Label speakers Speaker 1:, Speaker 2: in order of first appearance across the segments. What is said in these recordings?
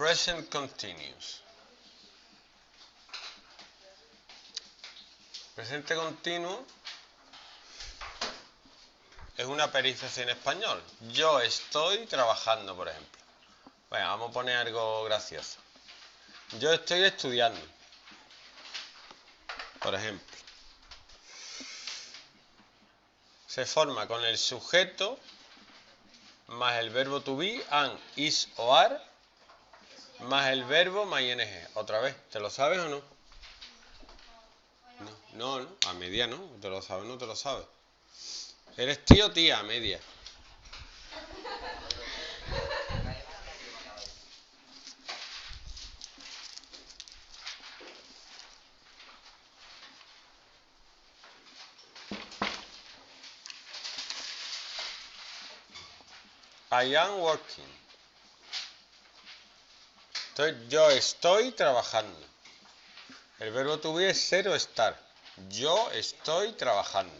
Speaker 1: Present continuous. Presente continuo es una pericia en español. Yo estoy trabajando, por ejemplo. Bueno, vamos a poner algo gracioso. Yo estoy estudiando. Por ejemplo. Se forma con el sujeto más el verbo to be, and, is o are, más el verbo más ing. Otra vez, ¿te lo sabes o no? No, no, a media no. ¿Te lo sabes no te lo sabes? ¿Eres tío o tía? A media. I am working. Yo estoy trabajando. El verbo to es ser o estar. Yo estoy trabajando.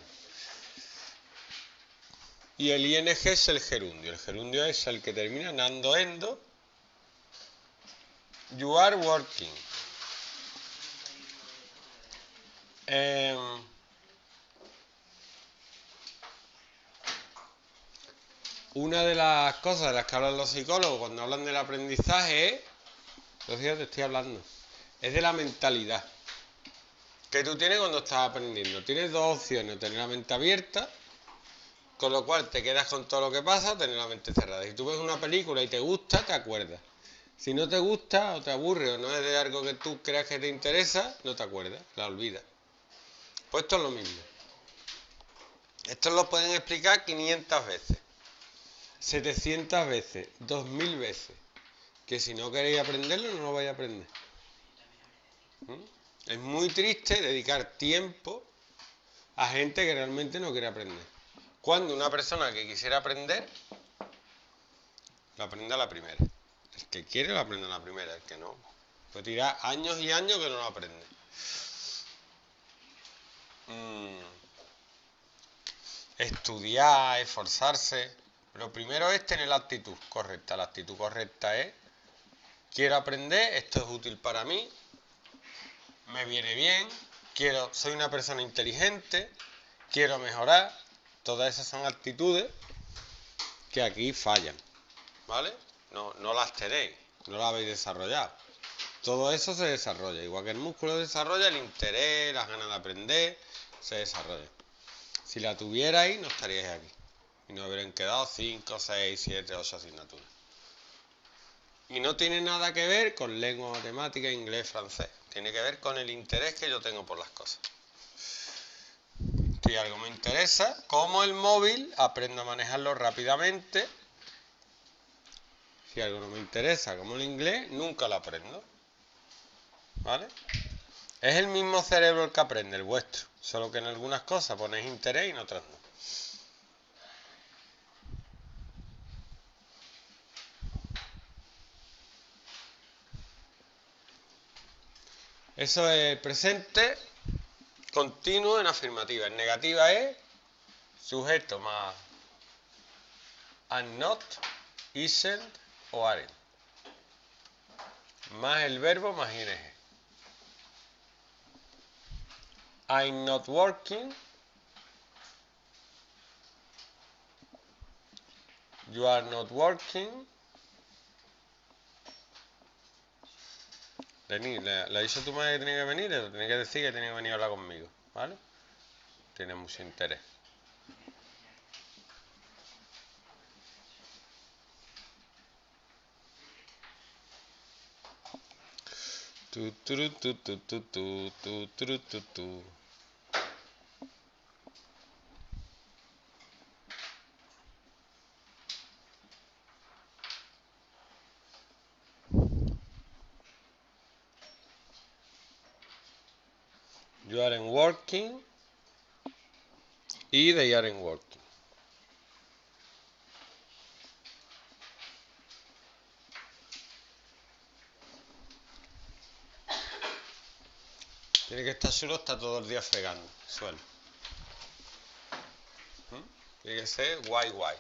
Speaker 1: Y el ing es el gerundio. El gerundio es el que termina en endo. You are working. Em, una de las cosas de las que hablan los psicólogos cuando hablan del aprendizaje es, lo te estoy hablando, es de la mentalidad que tú tienes cuando estás aprendiendo. Tienes dos opciones, tener la mente abierta, con lo cual te quedas con todo lo que pasa, o tener la mente cerrada. Si tú ves una película y te gusta, te acuerdas. Si no te gusta o te aburre o no es de algo que tú creas que te interesa, no te acuerdas, la olvidas. Pues esto es lo mismo. Esto lo pueden explicar 500 veces. 700 veces, 2000 veces, que si no queréis aprenderlo no lo vais a aprender. ¿Mm? Es muy triste dedicar tiempo a gente que realmente no quiere aprender. Cuando una persona que quisiera aprender, lo aprende a la primera. El que quiere lo aprende la primera, el que no. Puede tirar años y años que no lo aprende. Mm. Estudiar, esforzarse, lo primero es tener la actitud correcta. La actitud correcta es, quiero aprender, esto es útil para mí, me viene bien, quiero, soy una persona inteligente, quiero mejorar. Todas esas son actitudes que aquí fallan. ¿Vale? No, no las tenéis, no las habéis desarrollado. Todo eso se desarrolla. Igual que el músculo desarrolla, el interés, las ganas de aprender, se desarrolla. Si la tuvierais, no estaríais aquí y nos habrían quedado 5, 6, 7, 8 asignaturas. Y no tiene nada que ver con lengua, matemática, inglés, francés. Tiene que ver con el interés que yo tengo por las cosas. Si algo me interesa, como el móvil, aprendo a manejarlo rápidamente. Si algo no me interesa, como el inglés, nunca lo aprendo. ¿Vale? Es el mismo cerebro el que aprende, el vuestro. Solo que en algunas cosas ponéis interés y en otras no. Eso es presente continuo en afirmativa. En negativa es sujeto más am not, isn't o aren't. Más el verbo más ing. I'm not working. You are not working. Venir, le, dicho tu madre que tiene que venir, le tiene que decir que tiene que venir a hablar conmigo, ¿vale? Tiene mucho interés. Tu, tu, tu, tu, tu, tu, tu, tu, tu, tu. You aren't working y they aren't working. Tiene que estar solo, está todo el día fregando suelo. ¿Mm? Tiene que ser guay guay.